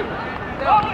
Go!